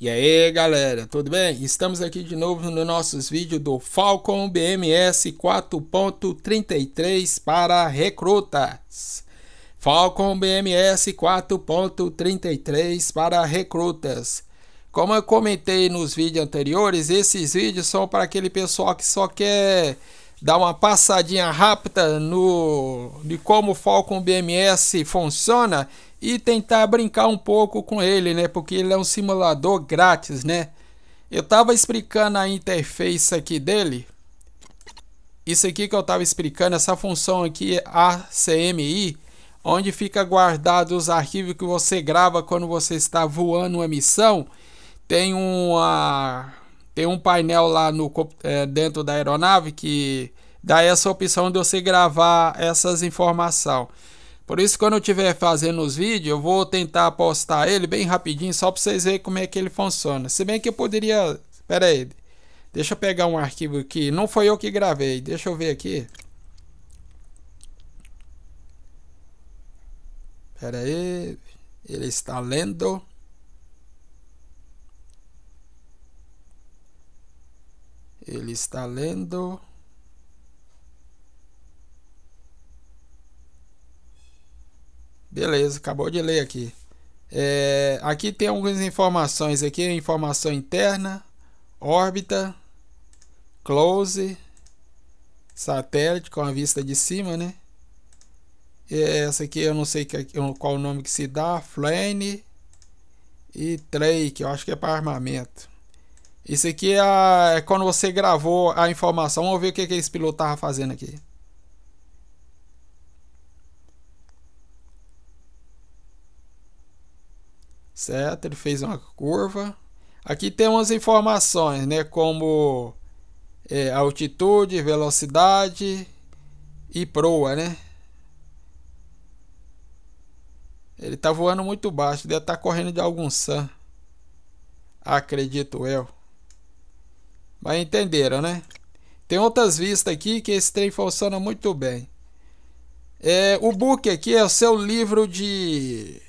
E aí galera, tudo bem? Estamos aqui de novo no nossos vídeos do Falcon BMS 4.33 para recrutas. Falcon BMS 4.33 para recrutas. Como eu comentei nos vídeos anteriores, esses vídeos são para aquele pessoal que só quer dar uma passadinha rápida no de como o Falcon BMS funciona e tentar brincar um pouco com ele, né? Porque ele é um simulador grátis, né? Eu tava explicando a interface aqui dele. Isso aqui que eu tava explicando, essa função aqui é ACMI, onde fica guardado os arquivos que você grava quando você está voando uma missão. Tem uma tem um painel lá no é, dentro da aeronave que dá essa opção de você gravar essas informações. Por isso, quando eu estiver fazendo os vídeos, eu vou tentar postar ele bem rapidinho, só para vocês verem como é que ele funciona. Se bem que eu poderia... Pera aí, deixa eu pegar um arquivo aqui. Não foi eu que gravei, deixa eu ver aqui. Pera aí, ele está lendo. Ele está lendo. Beleza, acabou de ler aqui. É, aqui tem algumas informações aqui, informação interna, órbita, close, satélite com a vista de cima, né? Essa aqui eu não sei qual o nome que se dá, flane e tray, que eu acho que é para armamento. Isso aqui é, é, quando você gravou a informação. Vamos ver o que, que esse piloto estava fazendo aqui. Certo? Ele fez uma curva. Aqui tem umas informações, né? Como é, altitude, velocidade e proa, né? Ele tá voando muito baixo, deve estar tá correndo de algum sun. Acredito eu. Mas entenderam, né? Tem outras vistas aqui que esse trem funciona muito bem. É, o book aqui é o seu livro de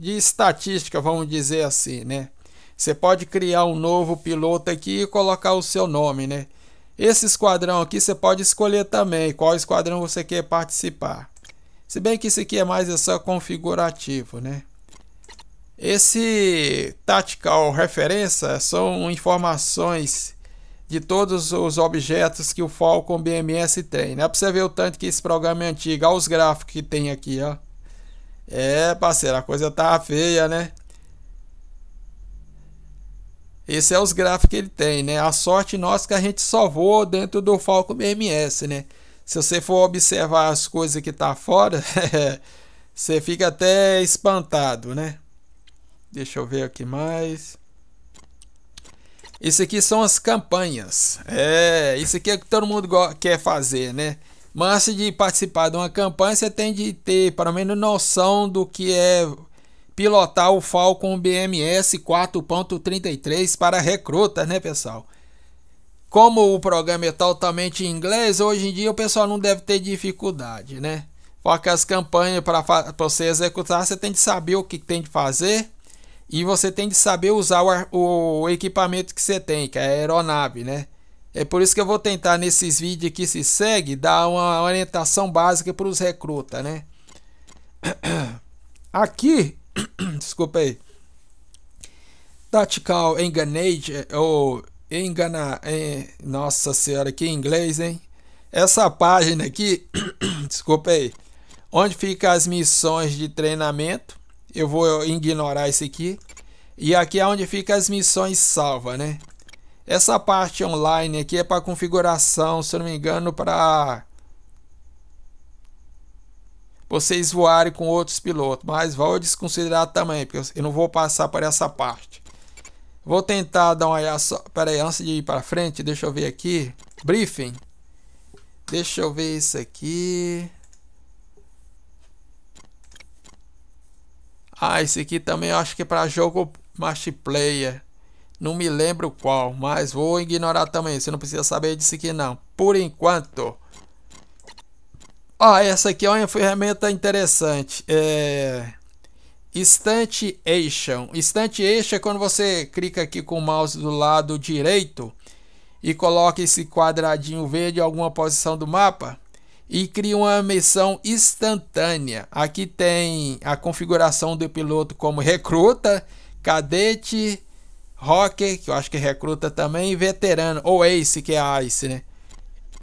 de estatística, vamos dizer assim, né? Você pode criar um novo piloto aqui e colocar o seu nome, né? Esse esquadrão aqui você pode escolher também qual esquadrão você quer participar. Se bem que isso aqui é mais é só configurativo, né? Esse Tactical Referência são informações de todos os objetos que o Falcon BMS tem. Né? Para você ver o tanto que esse programa é antigo. Olha os gráficos que tem aqui, ó. É, parceiro, a coisa tá feia, né? Esse é os gráficos que ele tem, né? A sorte nossa é que a gente só voa dentro do Falcon BMS, né? Se você for observar as coisas que tá fora, você fica até espantado, né? Deixa eu ver aqui mais. Isso aqui são as campanhas. É, isso aqui é que todo mundo quer fazer, né? Mas antes de participar de uma campanha, você tem de ter pelo menos noção do que é pilotar o Falcon BMS 4.33 para recrutas, né, pessoal? Como o programa é totalmente em inglês, hoje em dia o pessoal não deve ter dificuldade, né? Porque as campanhas para você executar, você tem de saber o que tem de fazer e você tem de saber usar o, o equipamento que você tem, que é a aeronave, né? É por isso que eu vou tentar nesses vídeos que se segue dar uma orientação básica para os recrutas, né? Aqui, desculpa aí. Tactical Engage ou engana, é, nossa senhora, que inglês, hein? Essa página aqui, desculpa aí, onde fica as missões de treinamento. Eu vou ignorar isso aqui. E aqui é onde fica as missões salva, né? Essa parte online aqui é para configuração, se eu não me engano, para vocês voarem com outros pilotos, mas vou desconsiderar também, porque eu não vou passar por essa parte. Vou tentar dar uma olhada só. Pera aí, antes de ir para frente, deixa eu ver aqui. Briefing. Deixa eu ver isso aqui. Ah, esse aqui também eu acho que é para jogo multiplayer. Não me lembro qual, mas vou ignorar também. Você não precisa saber disso aqui não. Por enquanto. Ah, essa aqui é uma ferramenta interessante. É... Instantiation. Instantiation é quando você clica aqui com o mouse do lado direito e coloca esse quadradinho verde em alguma posição do mapa e cria uma missão instantânea. Aqui tem a configuração do piloto como recruta, cadete, rocker, que eu acho que recruta também, e veterano, ou ace, que é ace, né?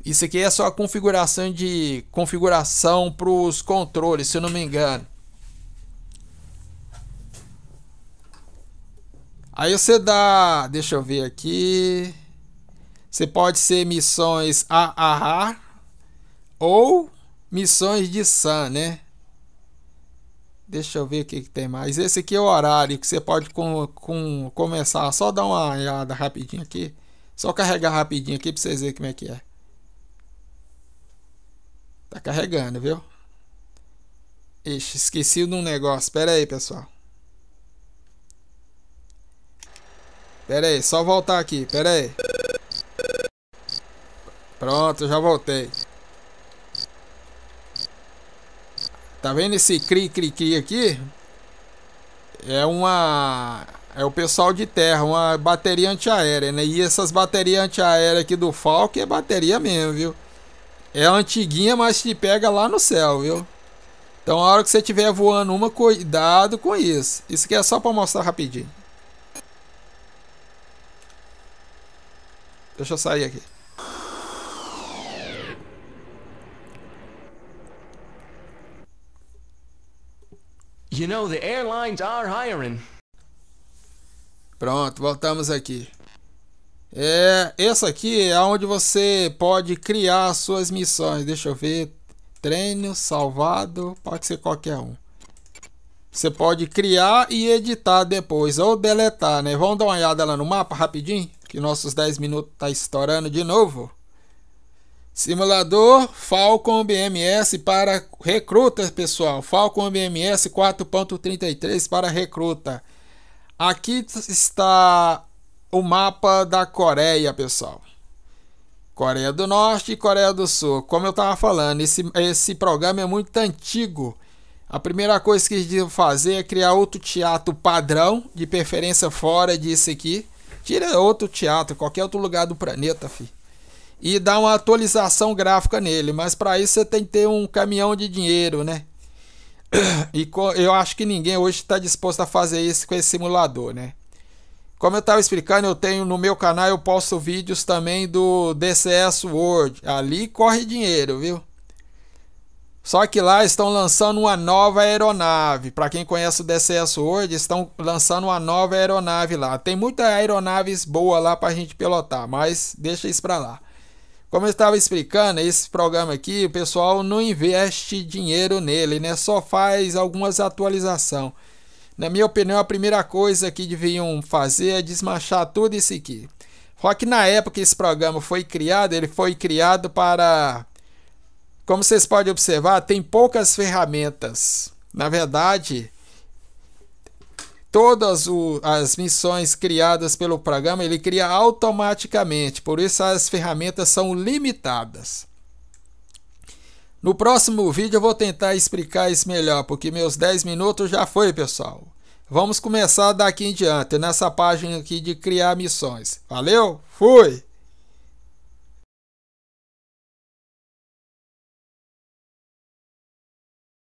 Isso aqui é só a configuração de configuração para os controles, se eu não me engano. Aí você dá, deixa eu ver aqui. Você pode ser missões AAA ou missões de SAN, né? Deixa eu ver o que, que, tem mais. Esse aqui é o horário que você pode com, com, começar. Só dar uma olhada rapidinho aqui. Só carregar rapidinho aqui para vocês verem como é que é. Tá carregando, viu? Ixi, esqueci de um negócio. Espera aí, pessoal. Pera aí, só voltar aqui, pera aí. Pronto, já voltei. Tá vendo esse cri cri cri aqui? É uma é o pessoal de terra, uma bateria antiaérea, né? E essas baterias antiaéreas aqui do Falcon é bateria mesmo, viu? É antiguinha, mas te pega lá no céu, viu? Então, a hora que você estiver voando uma, cuidado com isso. Isso aqui é só para mostrar rapidinho. Deixa eu sair aqui. You know, the airlines are hiring. Pronto, voltamos aqui. É, essa aqui é onde você pode criar suas missões. Deixa eu ver. Treino, salvado, pode ser qualquer um. Você pode criar e editar depois, ou deletar, né? Vamos dar uma olhada lá no mapa rapidinho? que nossos 10 minutos tá estourando de novo. Simulador Falcon BMS para recruta, pessoal. Falcon BMS 4.33 para recruta. Aqui está o mapa da Coreia, pessoal. Coreia do Norte e Coreia do Sul. Como eu estava falando, esse, esse programa é muito antigo. A primeira coisa que eles deviam fazer é criar outro teatro padrão, de preferência fora disso aqui Tira outro teatro, qualquer outro lugar do planeta, fi. E dá uma atualização gráfica nele. Mas para isso você tem que ter um caminhão de dinheiro, né? E eu acho que ninguém hoje está disposto a fazer isso com esse simulador, né? Como eu estava explicando, eu tenho no meu canal, eu posto vídeos também do DCS World. Ali corre dinheiro, viu? Só que lá estão lançando uma nova aeronave. Para quem conhece o DCS World, estão lançando uma nova aeronave lá. Tem muitas aeronaves boas lá para a gente pilotar, mas deixa isso para lá. Como eu estava explicando, esse programa aqui, o pessoal não investe dinheiro nele, né? Só faz algumas atualizações. Na minha opinião, a primeira coisa que deviam fazer é desmanchar tudo isso aqui. Só que na época que esse programa foi criado, ele foi criado para como vocês podem observar, tem poucas ferramentas. Na verdade, todas o, as missões criadas pelo programa ele cria automaticamente, por isso as ferramentas são limitadas. No próximo vídeo eu vou tentar explicar isso melhor, porque meus 10 minutos já foi, pessoal. Vamos começar daqui em diante, nessa página aqui de criar missões. Valeu? Fui!